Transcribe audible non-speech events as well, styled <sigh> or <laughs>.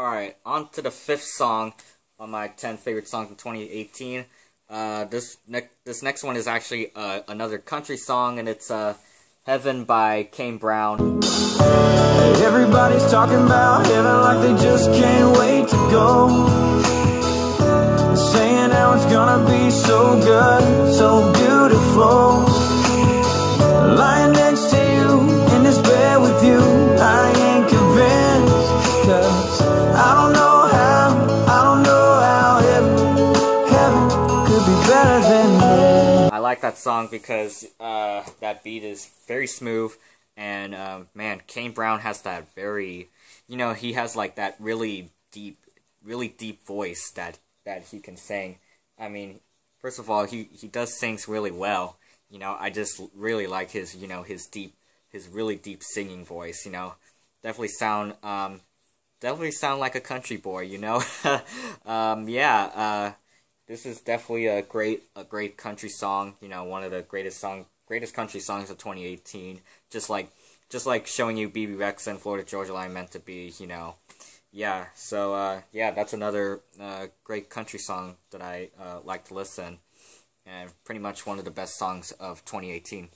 Alright, on to the fifth song on my 10 favorite songs of 2018. Uh, this, ne this next one is actually uh, another country song, and it's uh, Heaven by Kane Brown. Everybody's talking about heaven like they just can't wait to go. Saying how it's gonna be so good, so beautiful. I like that song because uh, that beat is very smooth, and uh, man, Kane Brown has that very, you know, he has like that really deep, really deep voice that that he can sing. I mean, first of all, he he does sings really well. You know, I just really like his, you know, his deep, his really deep singing voice. You know, definitely sound, um, definitely sound like a country boy. You know, <laughs> um, yeah. Uh, this is definitely a great, a great country song. You know, one of the greatest song, greatest country songs of 2018. Just like, just like showing you Bebe Rexha and Florida Georgia Line meant to be. You know, yeah. So, uh, yeah, that's another uh, great country song that I uh, like to listen and pretty much one of the best songs of 2018.